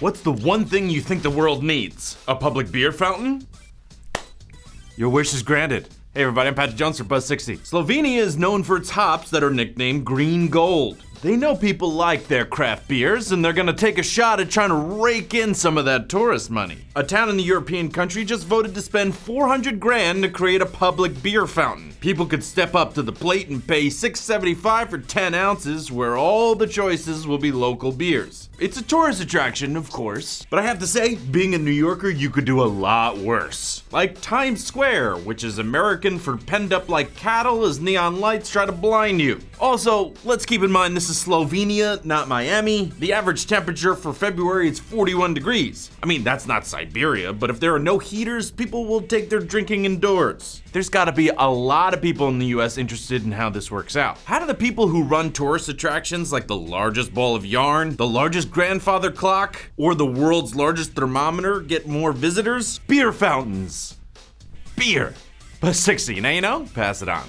What's the one thing you think the world needs? A public beer fountain? Your wish is granted. Hey everybody, I'm Patrick Jones for Buzz60. Slovenia is known for its hops that are nicknamed green gold. They know people like their craft beers, and they're gonna take a shot at trying to rake in some of that tourist money. A town in the European country just voted to spend 400 grand to create a public beer fountain. People could step up to the plate and pay 6.75 for 10 ounces, where all the choices will be local beers. It's a tourist attraction, of course, but I have to say, being a New Yorker, you could do a lot worse. Like Times Square, which is American for penned up like cattle as neon lights try to blind you. Also, let's keep in mind this is Slovenia, not Miami. The average temperature for February is 41 degrees. I mean, that's not Siberia, but if there are no heaters, people will take their drinking indoors. There's gotta be a lot of people in the US interested in how this works out. How do the people who run tourist attractions like the largest ball of yarn, the largest grandfather clock, or the world's largest thermometer get more visitors? Beer fountains. Beer. Buzz60, now eh, you know, pass it on.